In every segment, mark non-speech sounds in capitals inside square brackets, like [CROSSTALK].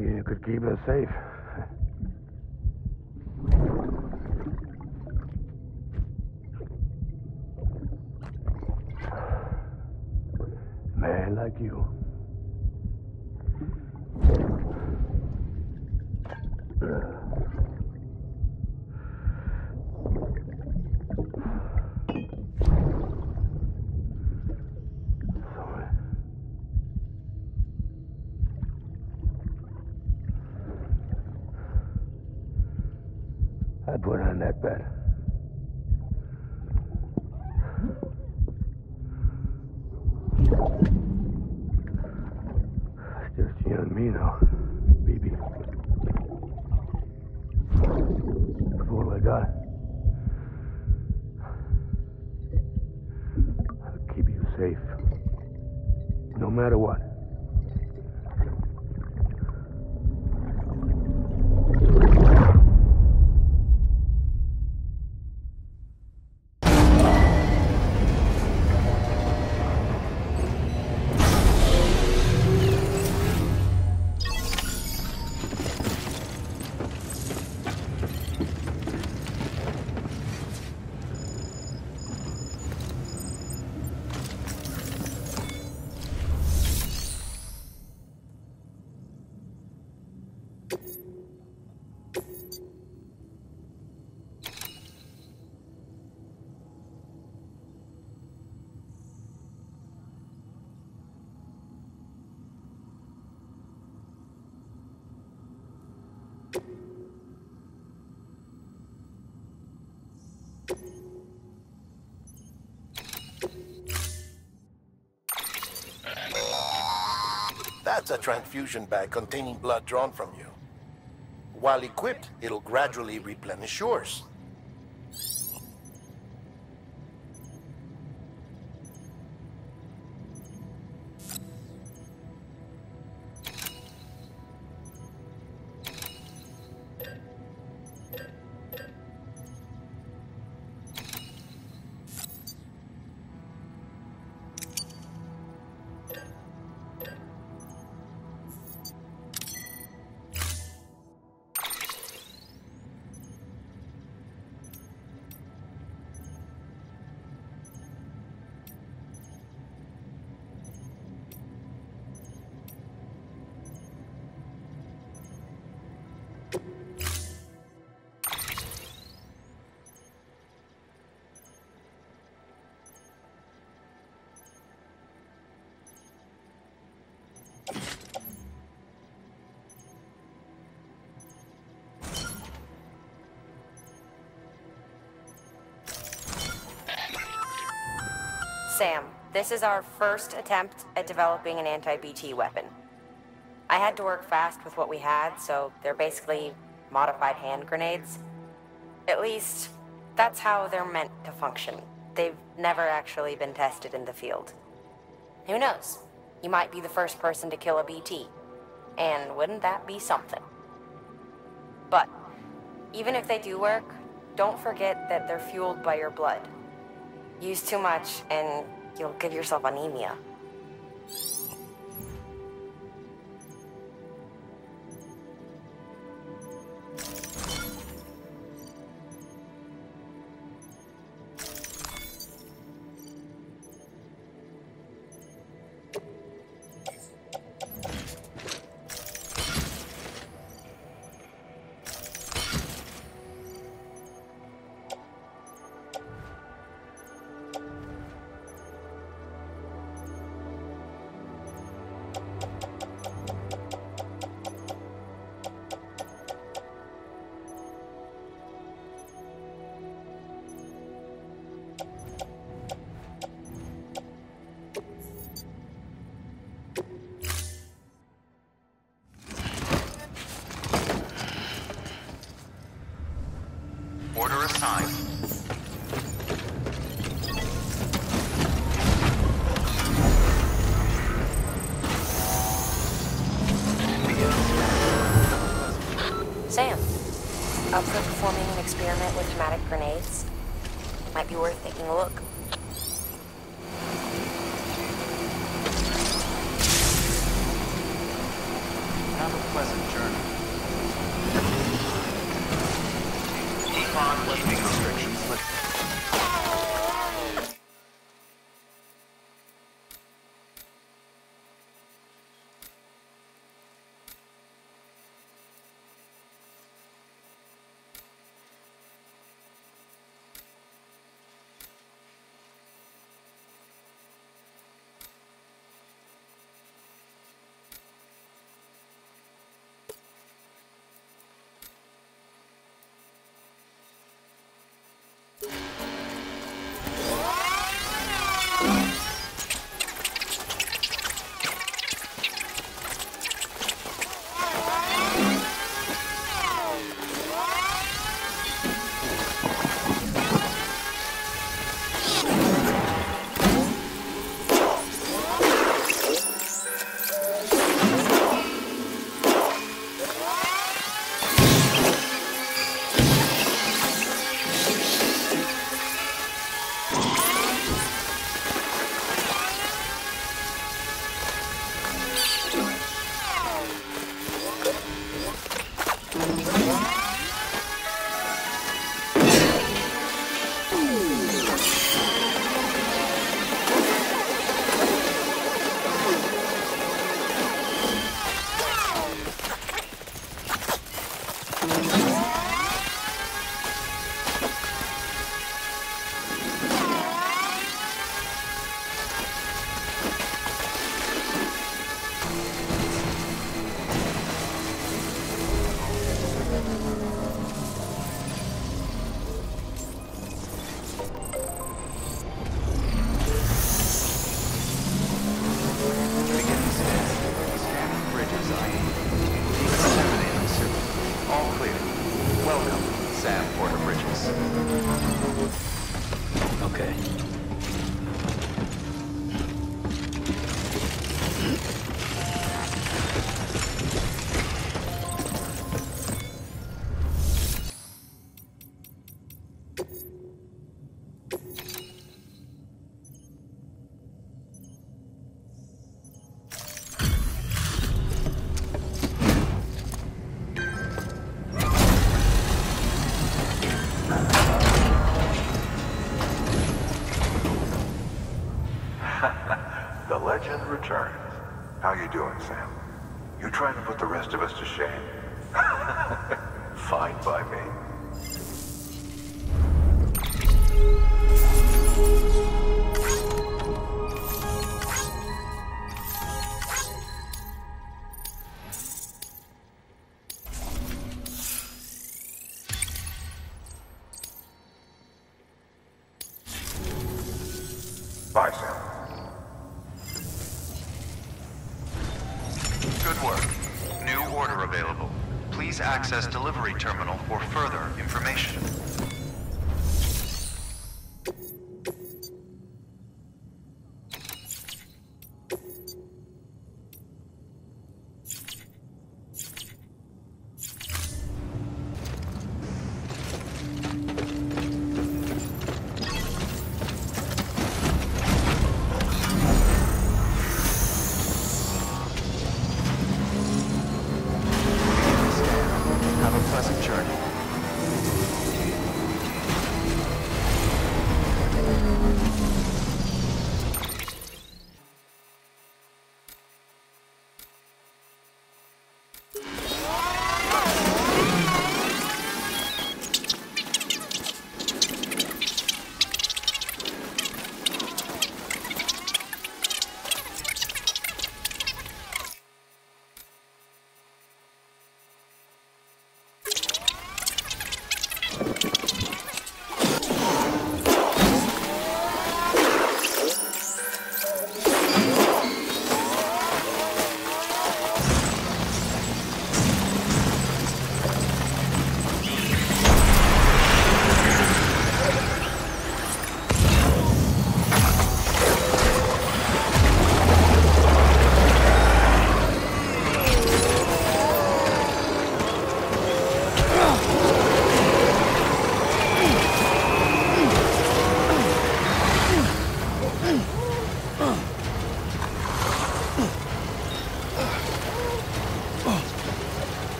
you could keep us safe? Man like you. Sorry. I put on that bet. You and me now, baby. That's all I got. I'll keep you safe. No matter what. A transfusion bag containing blood drawn from you. While equipped, it'll gradually replenish yours. Sam, this is our first attempt at developing an anti-BT weapon. I had to work fast with what we had, so they're basically modified hand grenades. At least, that's how they're meant to function. They've never actually been tested in the field. Who knows? You might be the first person to kill a BT. And wouldn't that be something? But, even if they do work, don't forget that they're fueled by your blood. Use too much, and you'll give yourself anemia. Assigned. Sam, up for performing an experiment with hematic grenades? Might be worth taking a look. Good work. New order available. Please access delivery terminal for further information.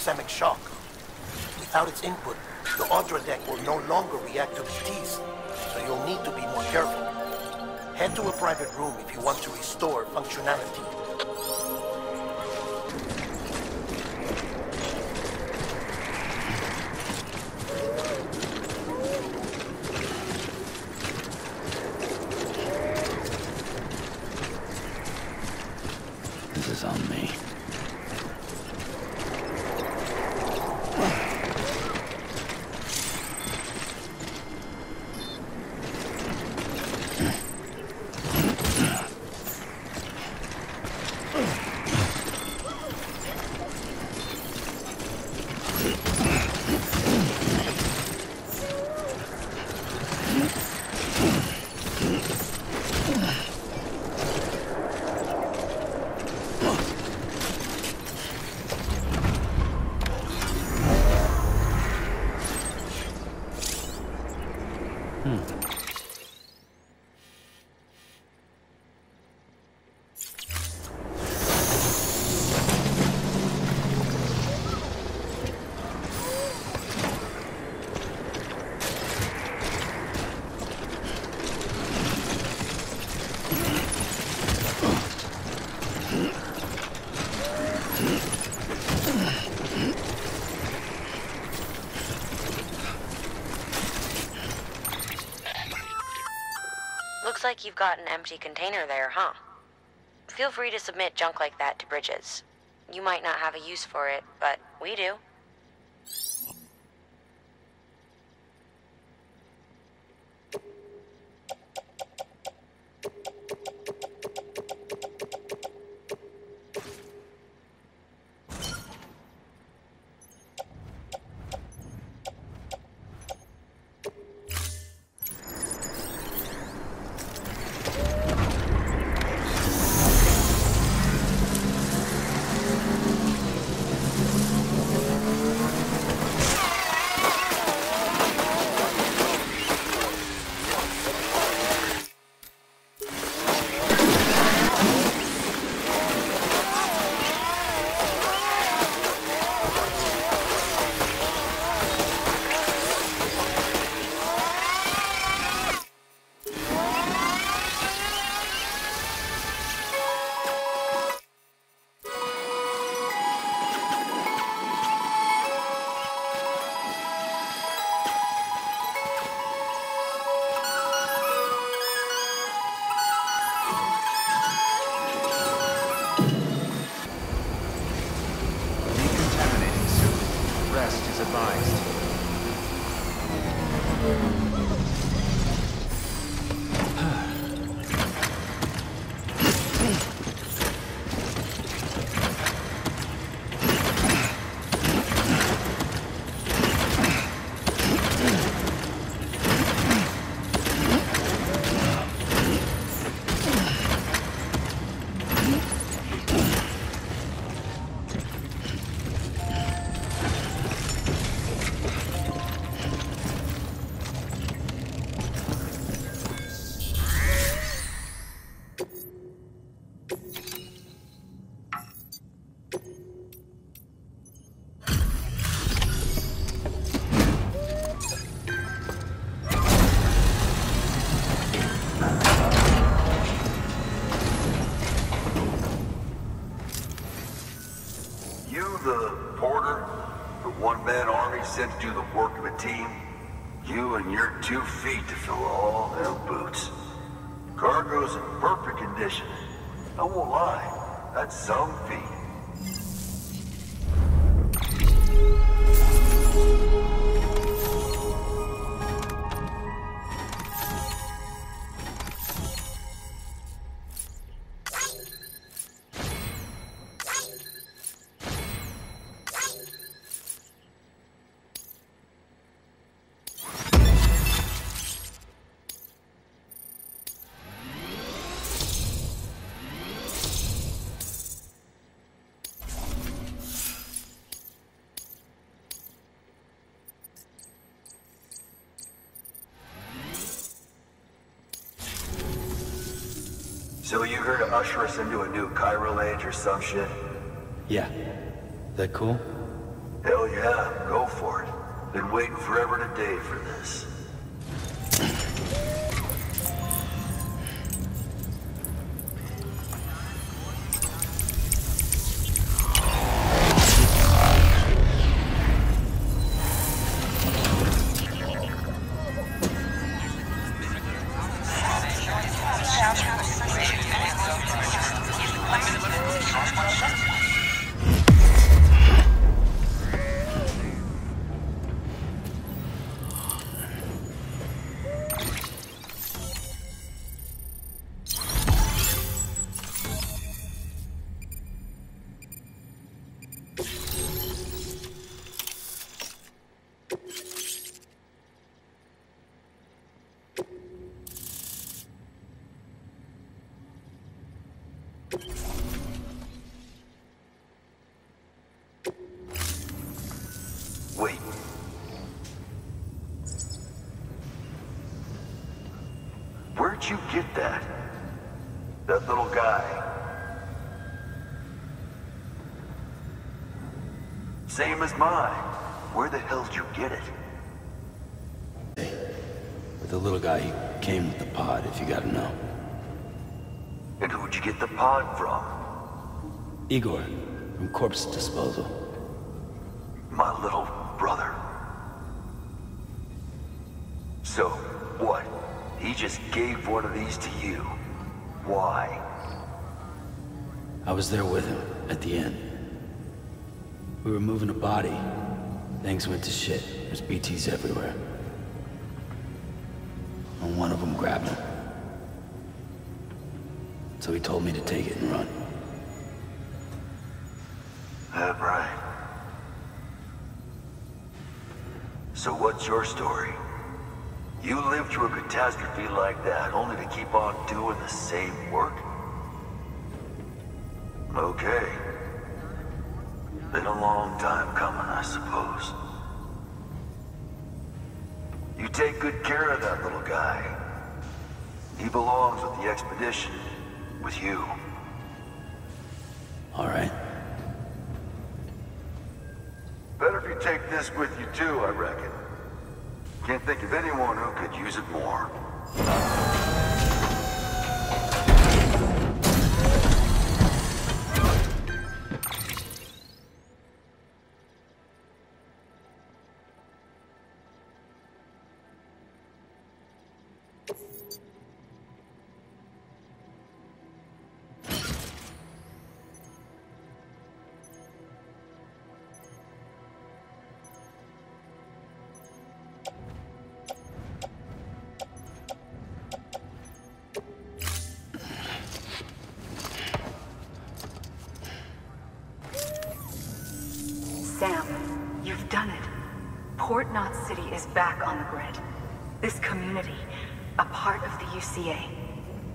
Autotoxemic shock. Without its input, the Odradek will no longer react to the BTs, so you'll need to be more careful. Head to a private room if you want to restore functionality. Like you've got an empty container there, huh? Feel free to submit junk like that to Bridges. You might not have a use for it, but we do. So you're here to usher us into a new chiral age or some shit? Yeah. That cool? Hell yeah, go for it. Been waiting forever today for this. Same as mine. Where the hell did you get it? Hey, With the little guy, he came with the pod, if you gotta know. And who'd you get the pod from? Igor, from Corpse Disposal. My little brother. So, what? He just gave one of these to you. Why? I was there with him, at the end. We were moving a body. Things went to shit. There's BTs everywhere. And one of them grabbed him. So he told me to take it and run. That right. So what's your story? You lived through a catastrophe like that only to keep on doing the same work? Okay. Been a long time coming, I suppose. You take good care of that little guy. He belongs with the expedition, with you. All right. Better if you take this with you too, I reckon. Can't think of anyone who could use it more.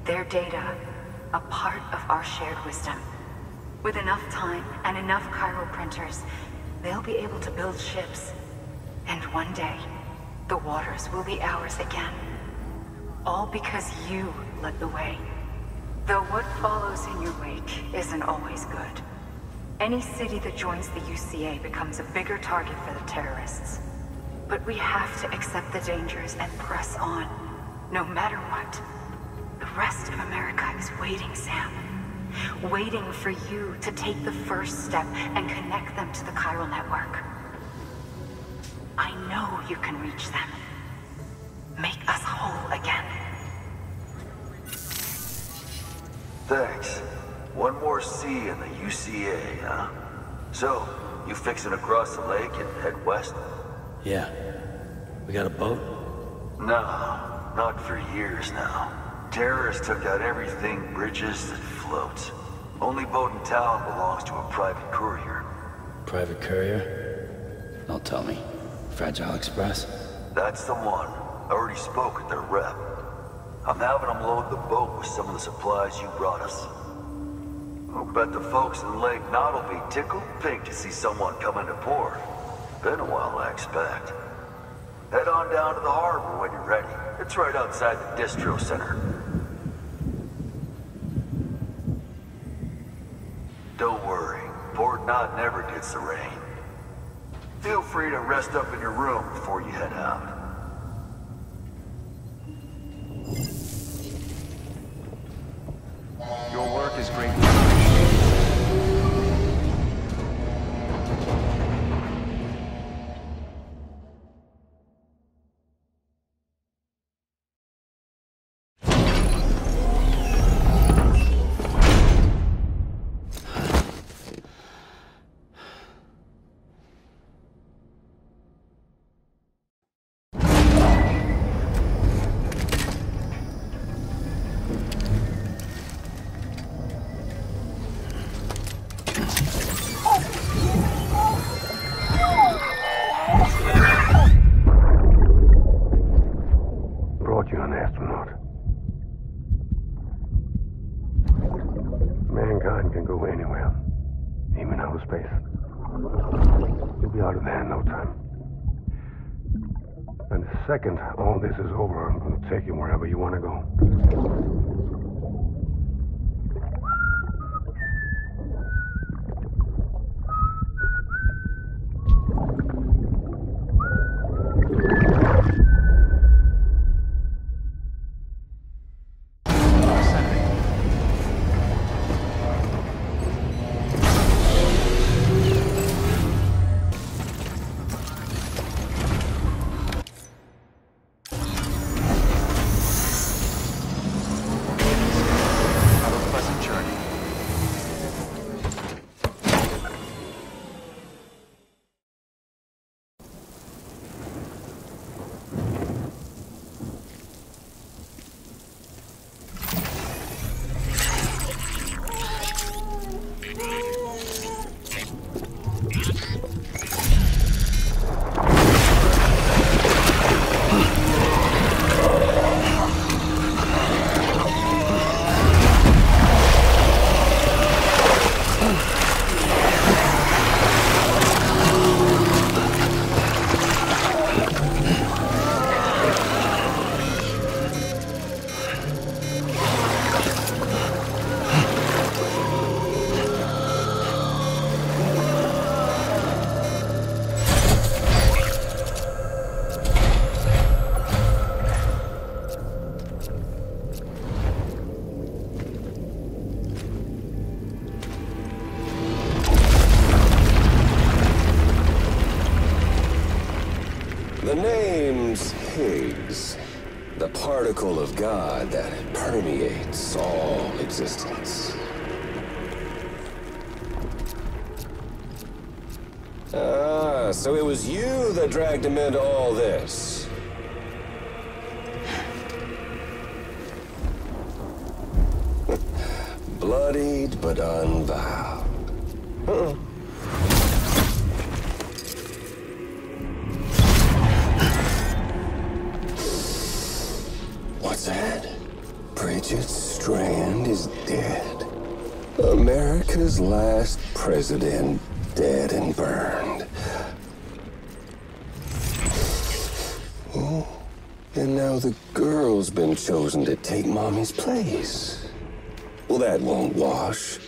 Their data, a part of our shared wisdom. With enough time and enough chiral printers, they'll be able to build ships. And one day, the waters will be ours again. All because you led the way. Though what follows in your wake isn't always good. Any city that joins the UCA becomes a bigger target for the terrorists. But we have to accept the dangers and press on, no matter what. The rest of America is waiting, Sam. Waiting for you to take the first step and connect them to the chiral network. I know you can reach them. Make us whole again. Thanks. One more C in the UCA, huh? So, you fixing to cross the lake and head west? Yeah. We got a boat? No, not for years now. Terrorists took out everything bridges that floats. Only boat in town belongs to a private courier. Private courier? Don't tell me. Fragile Express? That's the one. I already spoke with their rep. I'm having them load the boat with some of the supplies you brought us. I'll bet the folks in Lake Knot will be tickled pink to see someone come into port. Been a while, I expect. Head on down to the harbor when you're ready. It's right outside the distro center. Don't worry. Port Gets the rain. Feel free to rest up in your room before you head out. Go anywhere, even outer space. You'll be out of there in no time. And the second all this is over, I'm going to take you wherever you want to go. The name's Higgs, the particle of God that permeates all existence. Ah, so it was you that dragged him into all this. [SIGHS] Bloodied but unvowed. Uh-uh. What's America's last president dead and burned. Oh, and now the girl's been chosen to take mommy's place. Well, that won't wash.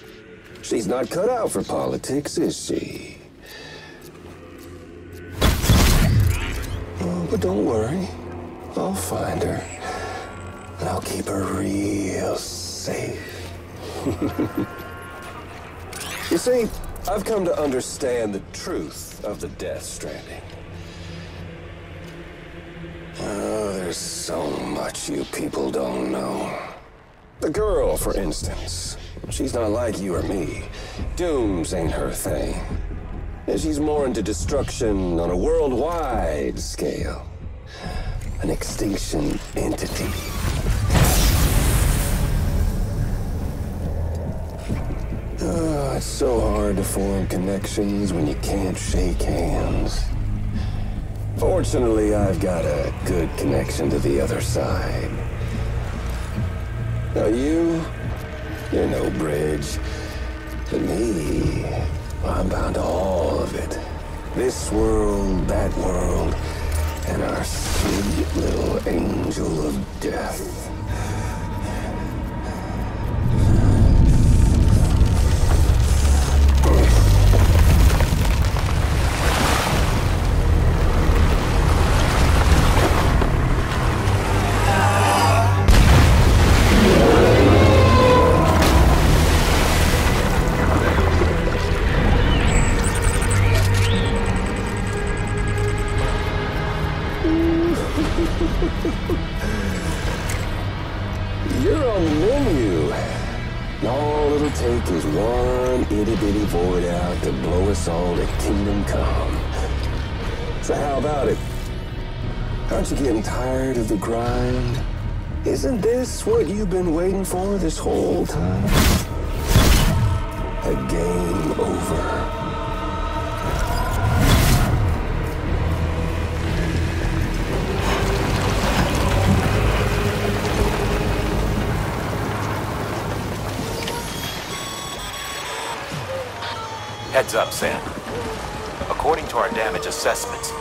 She's not cut out for politics, is she? Oh, but don't worry. I'll find her. And I'll keep her real safe. [LAUGHS] you see, I've come to understand the truth of the Death Stranding. Oh, there's so much you people don't know. The girl, for instance. She's not like you or me. Dooms ain't her thing. She's more into destruction on a worldwide scale. An extinction entity. Oh, it's so hard to form connections when you can't shake hands. Fortunately, I've got a good connection to the other side. Now you, you're no bridge. But me, I'm bound to all of it. This world, that world, and our sweet little angel of death. What you've been waiting for this whole time? A game over. Heads up, Sam. According to our damage assessments,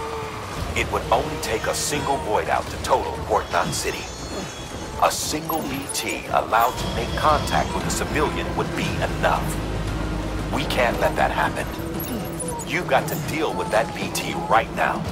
it would only take a single void out to total Port Knot City. A single BT allowed to make contact with a civilian would be enough. We can't let that happen. You've got to deal with that BT right now.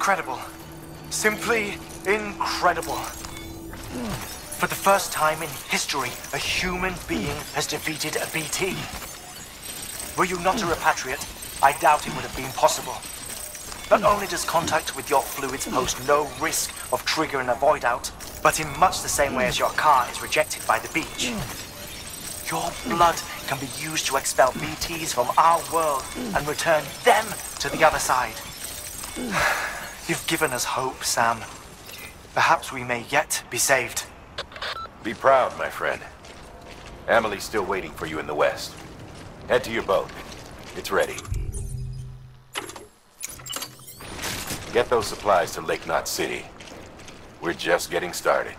Incredible. Simply incredible. For the first time in history, a human being has defeated a BT. Were you not a repatriate, I doubt it would have been possible. Not only does contact with your fluids pose no risk of triggering a void out, but in much the same way as your Ka is rejected by the beach. Your blood can be used to expel BTs from our world and return them to the other side. [SIGHS] [SIGHS] You've given us hope, Sam. Perhaps we may yet be saved. Be proud, my friend. Amelie's still waiting for you in the west. Head to your boat. It's ready. Get those supplies to Lake Knot City. We're just getting started.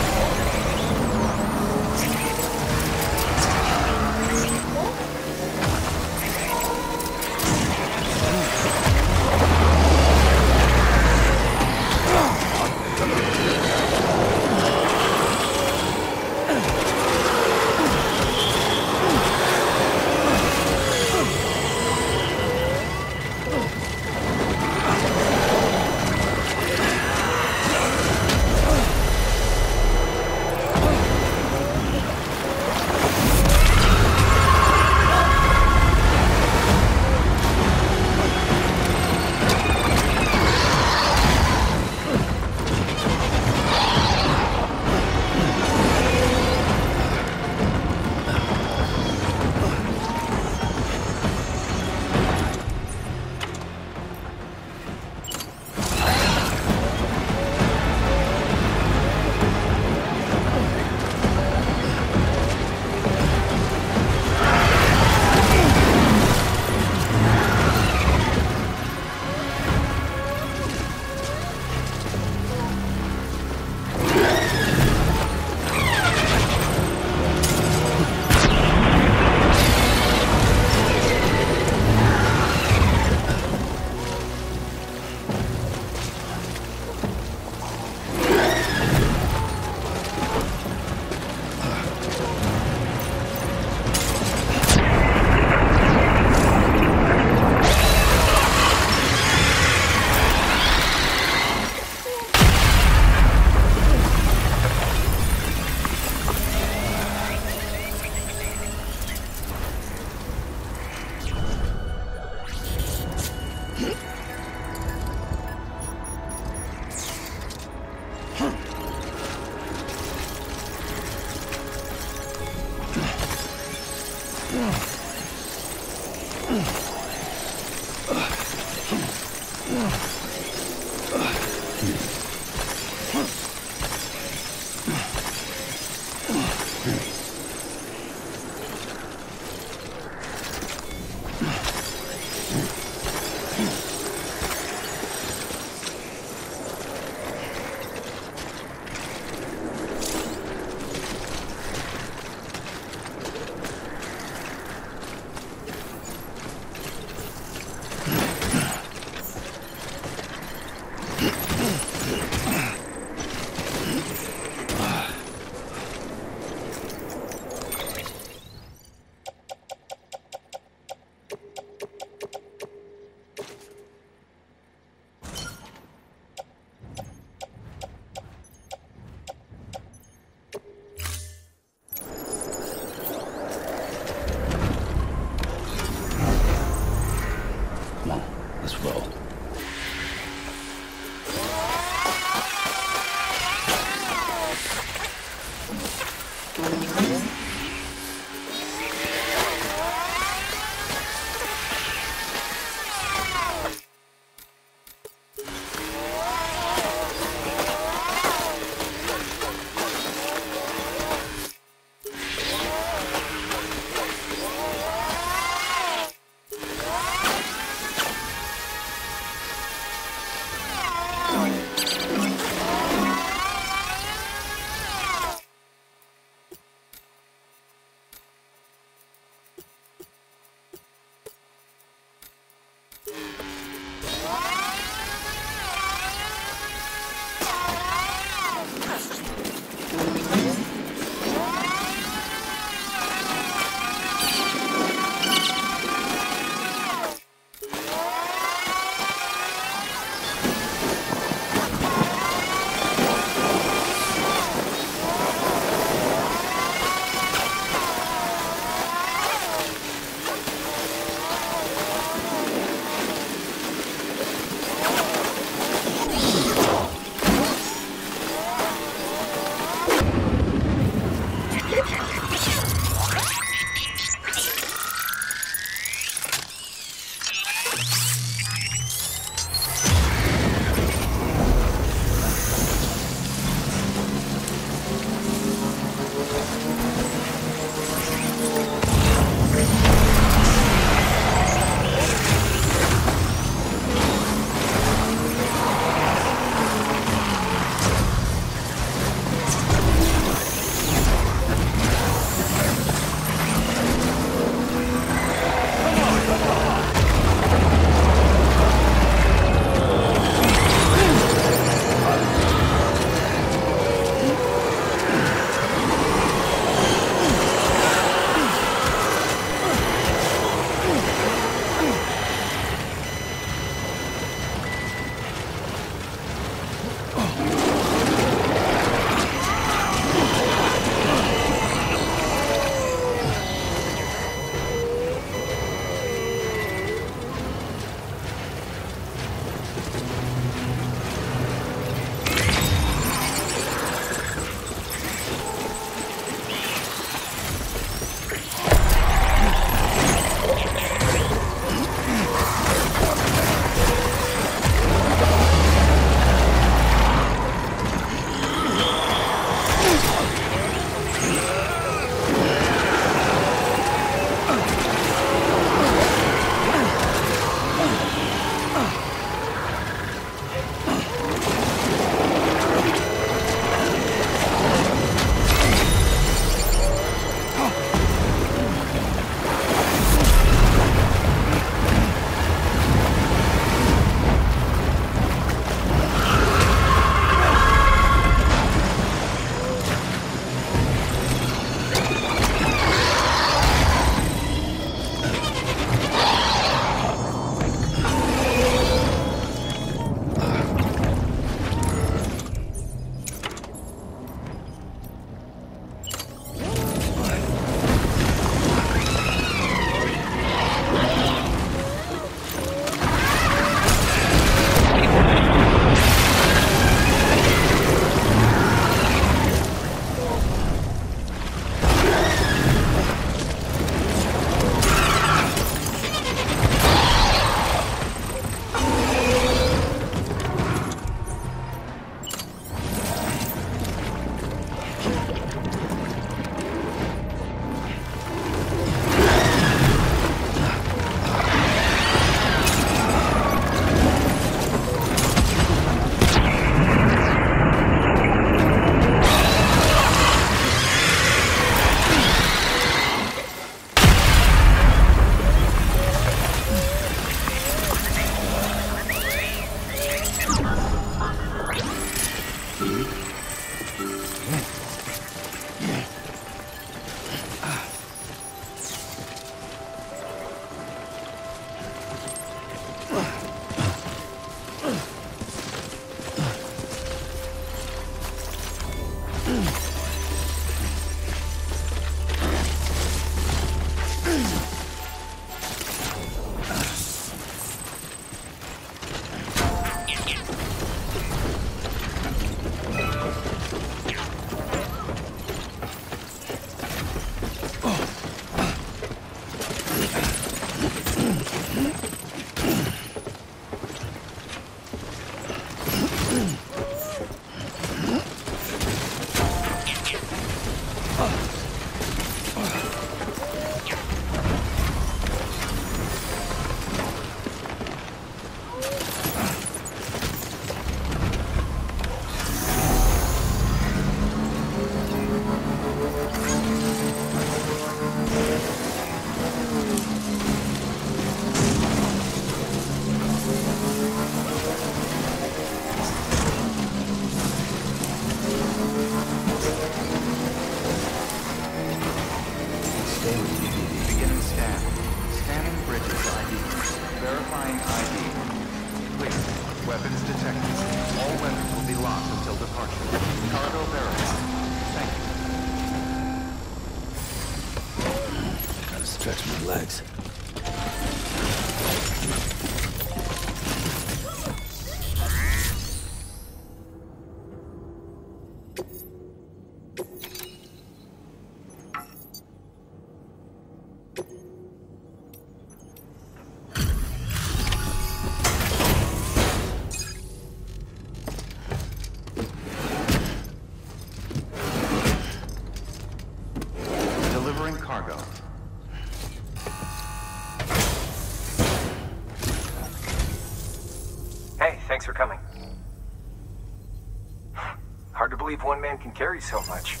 carry so much.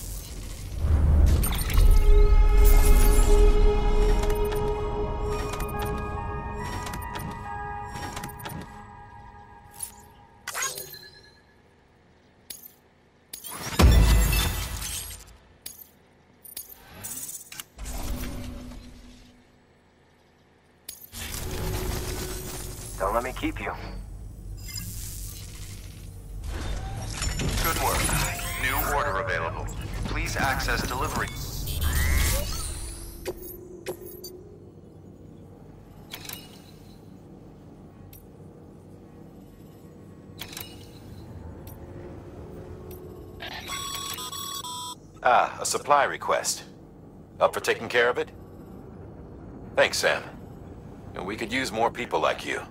supply request. Up for taking care of it? Thanks, Sam. And we could use more people like you.